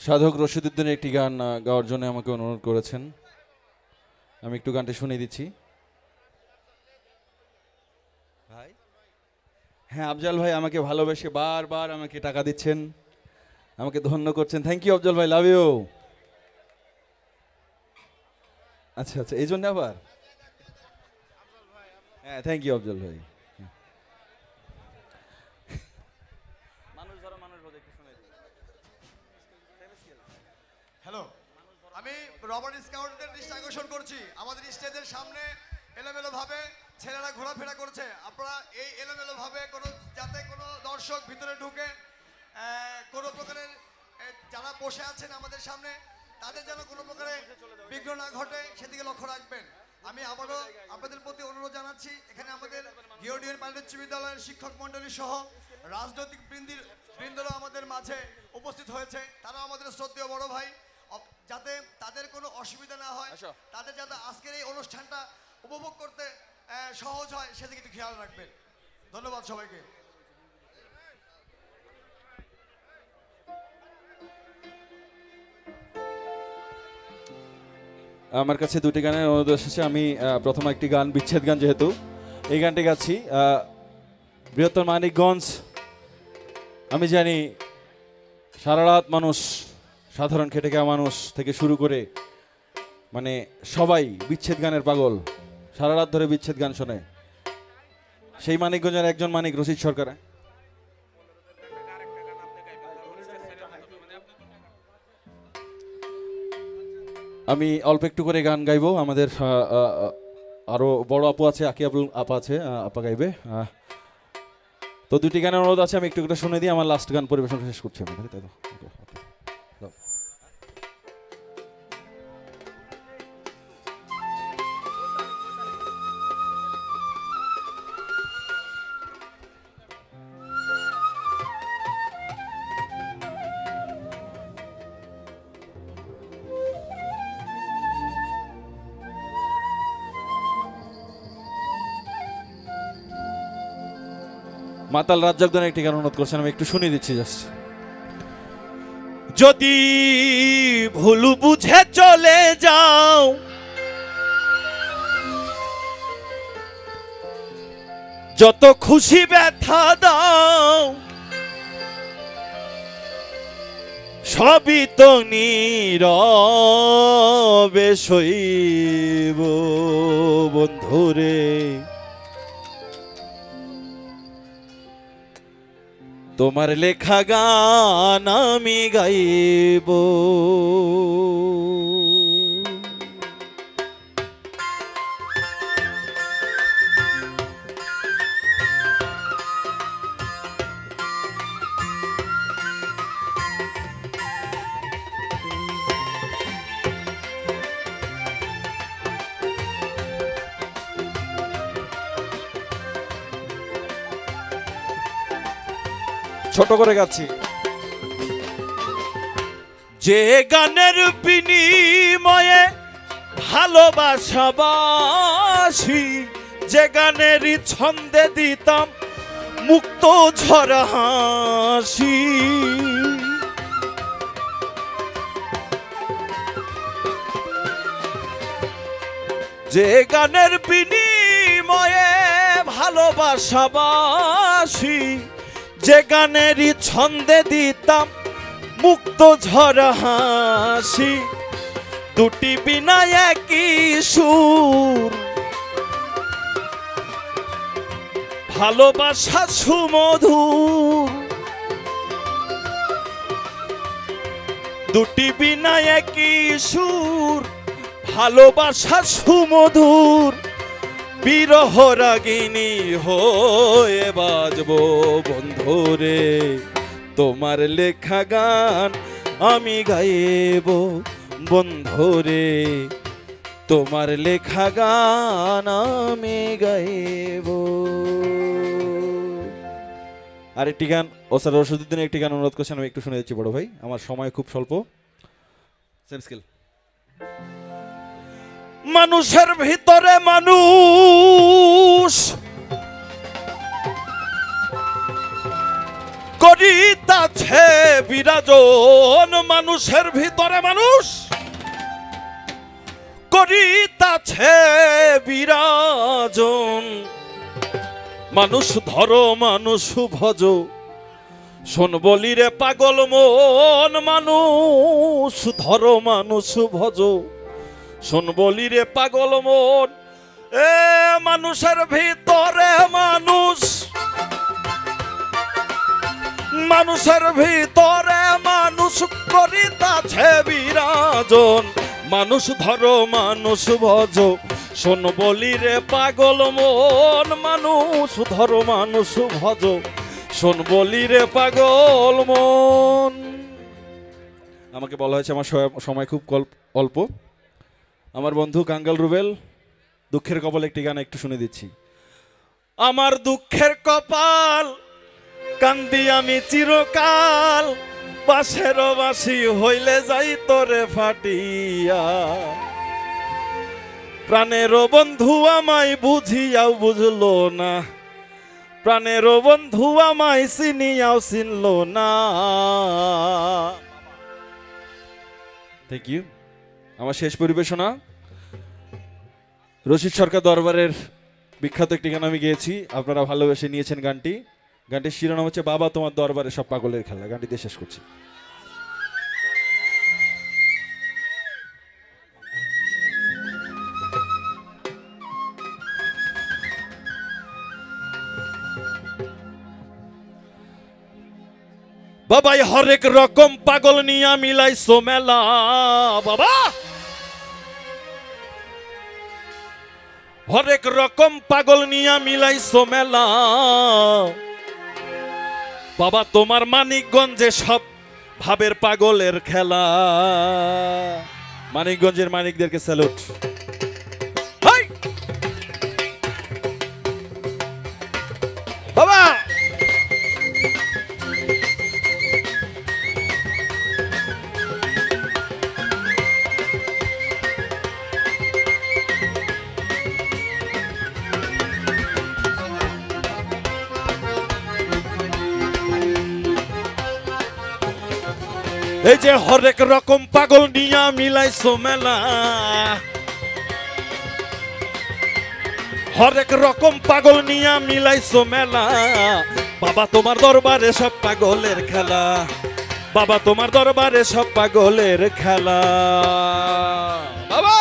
সাধক রশিদুদ্দিন একটি গান গাওয়ার জন্য আমাকে অনুরোধ করেছেন। আমি একটু গানটি শুনিয়ে দিচ্ছি। ভাই? হ্যাঁ আফজাল ভাই আমাকে ভালোবেসে বারবার আমাকে টাকা দিচ্ছেন। আমাকে ধন্য করছেন। থ্যাংক ইউ আফজাল ভাই লাভ ইউ আচ্ছা আচ্ছা এই জন্য আবার? হ্যাঁ থ্যাংক ইউ আফজল ভাই মানুষ ধরো মানুষ বোঝে একটু শুনে দিই হ্যালো আমি রবার্ট স্কাউটদের দৃষ্টি আকর্ষণ করছি। আমাদের স্টেজের সামনে এলোমেলো ভাবে ছেলেরা ঘোরাফেরা করছে। আপনারা এই এলোমেলো ভাবে কোনো, যাতে কোনো দর্শক ভিতরে ঢুকে কোনো প্রকারের যারা বসে আছেন আমাদের সামনে, তাদের যেন কোনো প্রকারে বিঘ্ন না ঘটে, সেদিকে লক্ষ্য রাখবেন। আমি আবারও আপনাদের প্রতি অনুরোধ জানাচ্ছি, এখানে আমাদের গিওডিয়ান পাইলট বিদ্যালয়ের শিক্ষক মণ্ডলী সহ রাজনৈতিক বৃন্দির বৃন্দরা আমাদের মাঝে উপস্থিত হয়েছে। তারা আমাদের শ্রদ্ধেয় বড় ভাই। যাতে তাদের কোনো অসুবিধা না হয়। তাদের যাতে আজকের এই অনুষ্ঠানটা উপভোগ করতে সহজ হয় সেদিকে একটু খেয়াল রাখবেন। ধন্যবাদ সবাইকে। আমার কাছে দুটি গানের অনুরোধ এসেছে আমি প্রথম একটি গান বিচ্ছেদ গান যেহেতু। এই গানটি গাচ্ছি আহ, বৃহত্তর মানিকগঞ্জ। আমি জানি সারা রাত মানুষ সাধারণ খেটে খাওয়া মানুষ থেকে শুরু করে মানে সবাই বিচ্ছেদ গানের পাগল। সারা রাত ধরে বিচ্ছেদ গান শোনে। সেই মানিকগঞ্জের একজন মানিক রশিদ সরকার। আমি অল্প একটু করে গান গাইবো। আমাদের আহ, আহ, আহ, আরও বড় আপু আছে আকি আবুল আপা আছে আপা গাইবে। তো দুটি গানের অনুরোধ আছে আমি একটু করে শুনে দিই। আমার লাস্ট গান পরিবেশন শেষ করছি আমি তাই তো? মাতাল রাজ্জাকদান একটি গান অনুরোধ করছেন, আমি একটু শুনিয়ে দিচ্ছি জাস্ট যদি ভুল বুঝে চলে যাও, যত খুশি ব্যথা দাও, সবই তো নীরবে সইব বন্ধুরে। তোমার লেখা গান আমি গাইব ছোট করে গাচ্ছি। যে গানের বিনিময়ে ভালোবাসাবাসি যে গানেরই ছন্দে দিতাম মুক্ত ঝরা হাসি। যে গানের বিনিময়ে ভালোবাসাবাসি যে গানেরই ছন্দে দিতাম মুক্ত ঝরা হাসি দুটি বিনা একই সুর। ভালোবাসা সুমধুর। দুটি বিনা একই সুর, ভালোবাসা সুমধুর। বিরহ রাগিনী হয়ে বাজবো বন্ধুরে তোমার লেখা গান আমি গাইব বন্ধুরে তোমার লেখা গান আমি গাইব। আরেকটি গান ও স্যার রশিদুদ্দিন একটি গান অনুরোধ করছেন আমি একটু শুনে দিচ্ছি বড় ভাই। আমার সময় খুব স্বল্প। সেম স্কিল মানুষের ভিতরে মানুষ। করিতাছে বিরাজন মানুষের ভিতরে মানুষ। করিতাছে বিরাজন মানুষ ধরো, মানুষ ভজ। শোন বলি রে পাগল মন, মানুষ ধরো, মানুষ ভজ। শোন বলি রে পাগল মন, এ মানুষের ভিতরে মানুষ। মানুষের ভিতরে মানুষ করিতাছে বিরাজন। মানুষ ধরো, মানুষ ভজ। শোন বলি রে পাগল মন, মানুষ ধরো, মানুষ ভজ। শোন বলি রে পাগল মন। আমাকে বলা হয়েছে আমার সময় খুব অল্প। আমার বন্ধু কাঙ্গাল রুবেল, দুঃখের কপাল একটি গান একটু শুনে দিচ্ছি। আমার দুঃখের কপাল, কান্দি আমি চিরকাল, পাশের বাসি হইলে যাই তোরে ফাটিয়া। প্রাণের বন্ধু আমায় বুঝিয়াও বুঝলো না, প্রাণের বন্ধু আমায় চিনিয়াও চিনল না। থ্যাংক ইউ আমার শেষ পরিবেশনা। রশিদ সরকার দরবারের বিখ্যাত একটি গান আমি গেয়েছি। আপনারা ভালোবেসে নিয়েছেন গানটি। গানটির শিরোনাম হচ্ছে, বাবা তোমার দরবারে সব পাগলের খেলা। গানটি দিয়ে শেষ করছি। বাবাই হরেক রকম পাগল নিয়া মিলাইছো মেলা। বাবা! হরেক রকম পাগল নিয়া মিলাইছো মেলা। বাবা, তোমার মানিকগঞ্জে সব ভাবের পাগলের খেলা। মানিকগঞ্জের মানিকদেরকে স্যালুট। এই যে হরেক রকম পাগল নিয়া মিলাইছো মেলা। হরেক রকম পাগল নিয়া মিলাইছো মেলা। বাবা তোমার দরবারে সব পাগলের খেলা। বাবা তোমার দরবারে সব পাগলের খেলা। বাবা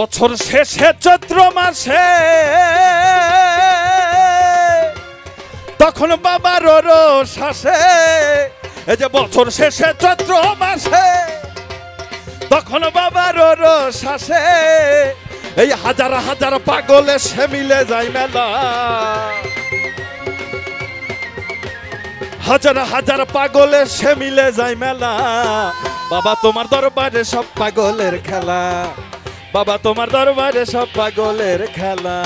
বছর শেষে চৈত্র মাসে। তখন বাবার শ্বাসে এই যে বছর শেষে চৈত্র মাসে। তখন বাবার শ্বাসে এই হাজার হাজার পাগলে সে মিলে যায় মেলা। হাজার হাজার পাগলে সে মিলে যায় মেলা। বাবা, তোমার দরবারে সব পাগলের খেলা। বাবা তোমার দরবারে সব পাগলের খেলা।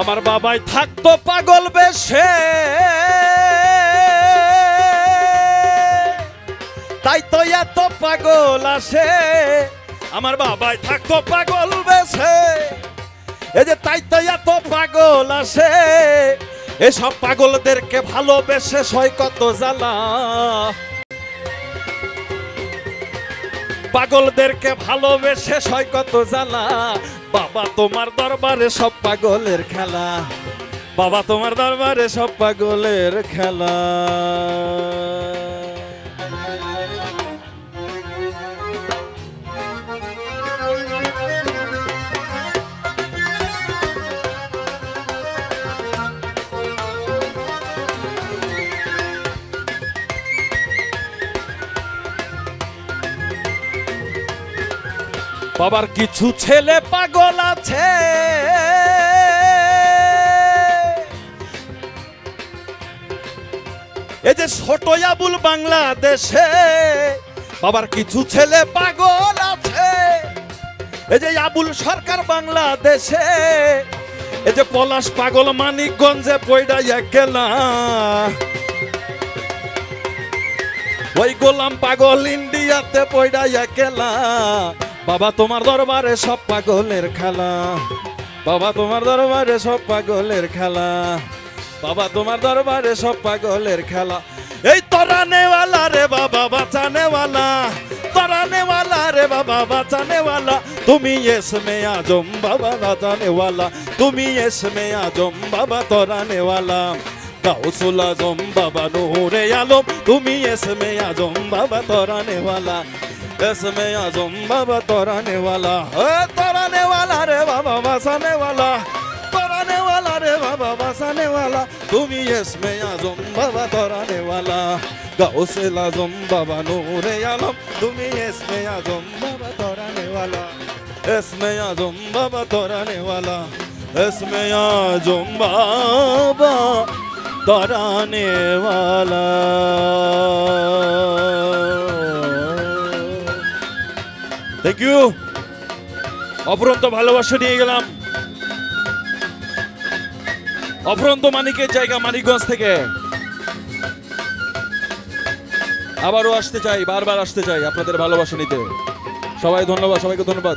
আমার বাবাই থাকতো পাগল বেশে। তাই তো এত পাগল আসে। আমার বাবাই থাকতো পাগল বেশে। এই যে তাই তো এত পাগল আসে। এসব পাগলদেরকে ভালোবেসে সয় কত জ্বালা। পাগলদেরকে ভালোবেসে সয় কত জ্বালা। বাবা তোমার দরবারে সব পাগলের খেলা। বাবা তোমার দরবারে সব পাগলের খেলা। বাবার কিছু ছেলে পাগল আছে। এই যে ছোট আবুল বাংলাদেশে বাবার কিছু ছেলে পাগল আছে। এই যে আবুল সরকার বাংলাদেশে, এই যে পলাশ পাগল মানিকগঞ্জে পয়ডা একলা। ওই গোলাম পাগল ইন্ডিয়াতে পয়ডা একলা। বাবা, তোমার দরবারে সব পাগলের খেলা। বাবা, তোমার দরবারে সব পাগলের খেলা। বাবা, তোমার দরবারে সব পাগলের খেলা। এই তরানেওয়ালা রে বাবা, বাঁচানেওয়ালা। তরানেওয়ালা রে বাবা, বাঁচানেওয়ালা। তুমি এস এসমে আজম বাবা, বাঁচানেওয়ালা। তুমি এস এসমে আজম বাবা, তরানেওয়ালা। গাউসুল আজম বাবা, নূরে আলম। তুমি এস এসমে আজম বাবা, তরানেওয়ালা। इसमें आज़म बाबा तोराने वाला। तोराने वाला रे बाबा, बसाने वाला। तोराने वाला रे बाबा, बसाने वाला। तुम ही इसमें आज़म बाबा तोराने वाला। गौसल जो बाबा नूरे आलम। तुम ही इसमें जो बाबा तोराने वाला। इसमें आज़म बाबा तोराने वाला। इसमें आज़म बाबा तोराने वाला। থ্যাংক ইউ অপরন্ত ভালোবাসা নিয়ে গেলাম। অফরন্ত মানিকের জায়গা মানিকগঞ্জ থেকে। আবারও আসতে চাই, বারবার আসতে চাই আপনাদের ভালোবাসা নিতে। সবাই ধন্যবাদ, সবাইকে ধন্যবাদ।